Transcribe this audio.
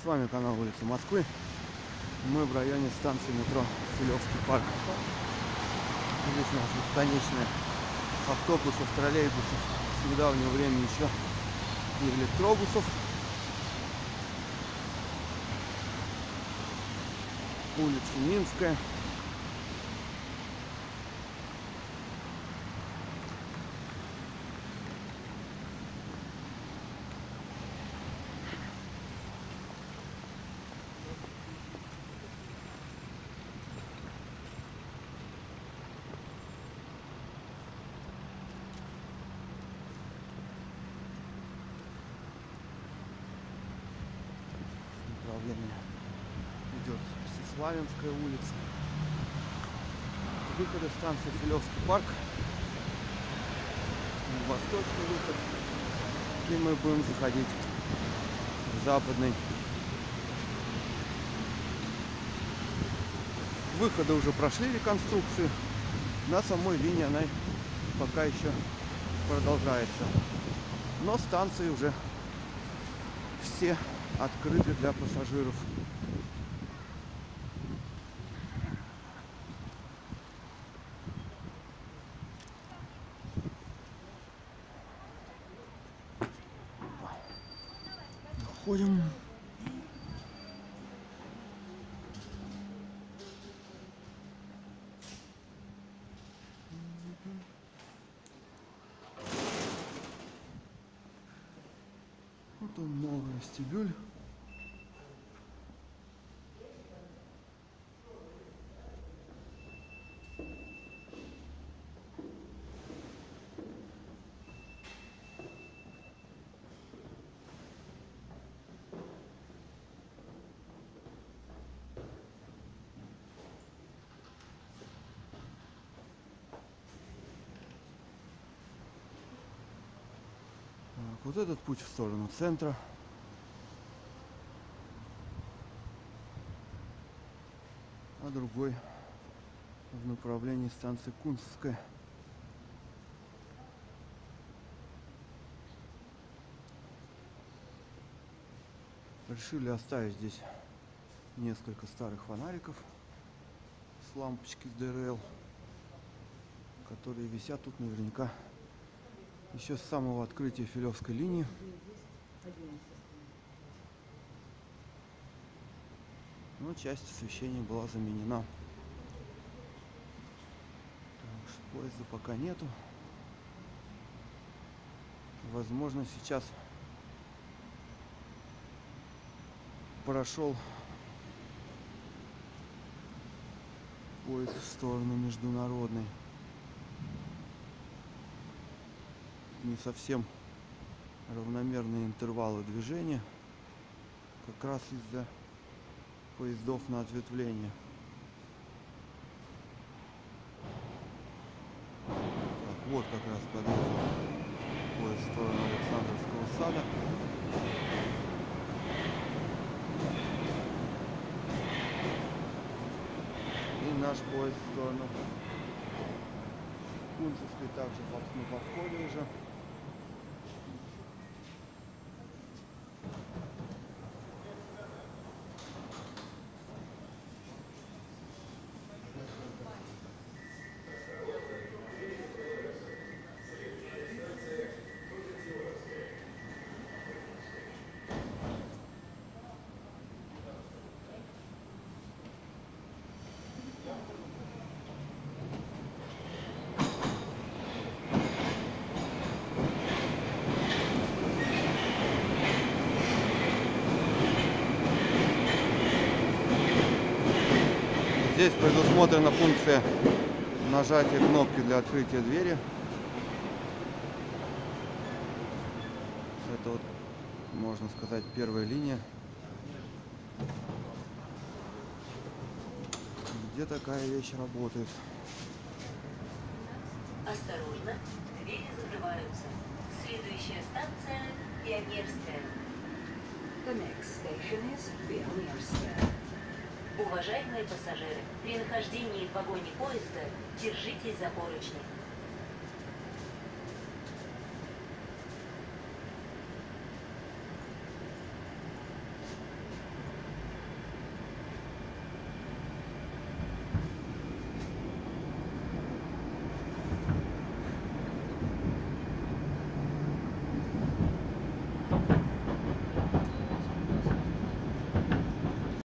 С вами канал улицы Москвы. Мы в районе станции метро Филевский парк. Здесь у нас бесконечные автобусов, троллейбусов. С недавнего времени еще и электробусов. Улица Минская. Направление идет Всеславянская улица. Выходы станции Филевский парк. Восточный выход. И мы будем заходить в западный. Выходы уже прошли реконструкцию. На самой линии она пока еще продолжается. Но станции уже все открыты для пассажиров. Ходим. Вот он новый вестибюль. Так, вот этот путь в сторону центра. А другой в направлении станции Кунцевская. Решили оставить здесь несколько старых фонариков с лампочки с ДРЛ, которые висят тут наверняка еще с самого открытия Филевской линии. Но часть освещения была заменена. Так что поезда пока нету. Возможно, сейчас прошел поезд в сторону международной. Не совсем равномерные интервалы движения как раз из-за поездов на ответвление. Так, вот как раз подъехал поезд в сторону Александровского сада. И наш поезд в сторону Кунцевской также под- на подходе уже. Здесь предусмотрена функция нажатия кнопки для открытия двери. Это вот, можно сказать, первая линия. Где такая вещь работает? Осторожно, двери закрываются. Следующая станция – Пионерская. The next station is Pionierская. Уважаемые пассажиры, при нахождении в вагоне поезда держитесь за поручни.